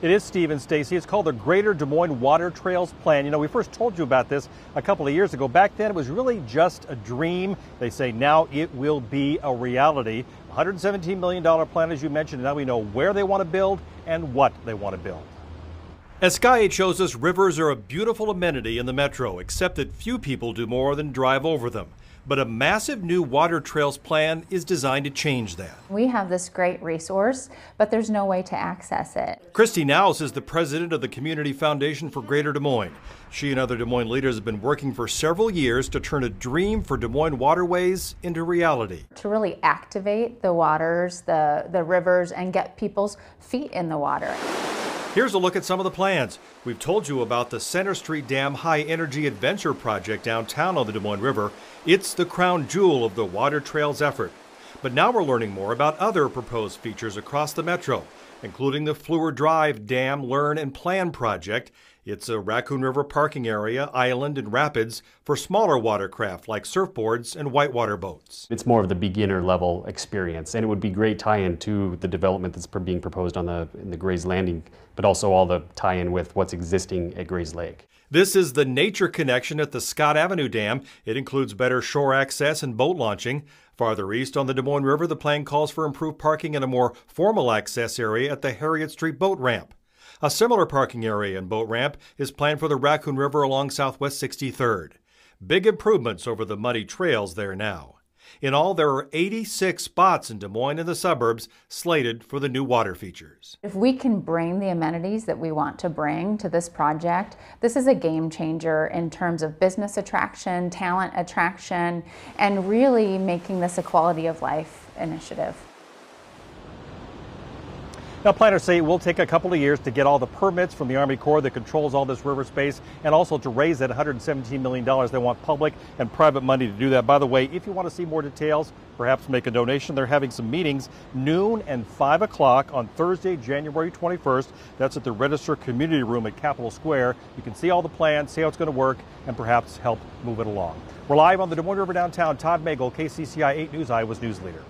It is Steve and Stacy. It's called the Greater Des Moines Water Trails Plan. You know, we first told you about this a couple of years ago. Back then, it was really just a dream. They say now it will be a reality. $117 million plan, as you mentioned. Now we know where they want to build and what they want to build. As Sky shows us, rivers are a beautiful amenity in the metro, except that few people do more than drive over them. But a massive new water trails plan is designed to change that. We have this great resource, but there's no way to access it. Kristi Knous is the president of the Community Foundation for Greater Des Moines. She and other Des Moines leaders have been working for several years to turn a dream for Des Moines waterways into reality. To really activate the waters, the, the rivers, and get people's feet in the water. Here's a look at some of the plans. We've told you about the Center Street Dam High Energy Adventure Project downtown on the Des Moines River. It's the crown jewel of the Water Trails effort. But now we're learning more about other proposed features across the metro, including the Fleur Drive Dam Learn and Plan project it's a Raccoon River parking area, island, and rapids for smaller watercraft like surfboards and whitewater boats. It's more of the beginner level experience, and it would be great tie-in to the development that's being proposed on the in the Gray's Landing, but also all the tie-in with what's existing at Gray's Lake. This is the nature connection at the Scott Avenue Dam. It includes better shore access and boat launching. Farther east on the Des Moines River, the plan calls for improved parking and a more formal access area at the Harriet Street boat ramp. A similar parking area and boat ramp is planned for the Raccoon River along Southwest 63rd. Big improvements over the muddy trails there now. In all, there are 86 spots in Des Moines and the suburbs slated for the new water features. If we can bring the amenities that we want to bring to this project, this is a game changer in terms of business attraction, talent attraction, and really making this a quality of life initiative. Now, planners say it will take a couple of years to get all the permits from the Army Corps that controls all this river space and also to raise that $117 million. They want public and private money to do that. By the way, if you want to see more details, perhaps make a donation, they're having some meetings noon and 5 o'clock on Thursday, January 21st. That's at the Register Community Room at Capitol Square. You can see all the plans, see how it's going to work, and perhaps help move it along. We're live on the Des Moines River downtown. Todd Magel, KCCI 8 News, Iowa's news leader.